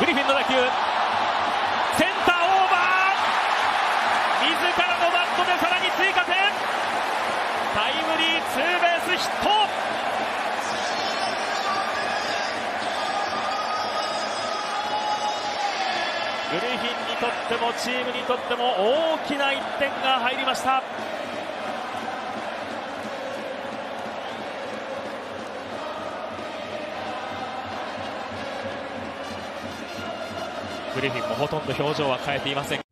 グリフィンの打球センターオーバー自らのバットでさらに追加点タイムリーツーベースヒット。グリフィンにとってもチームにとっても大きな1点が入りました。グリフィンもほとんど表情は変えていません。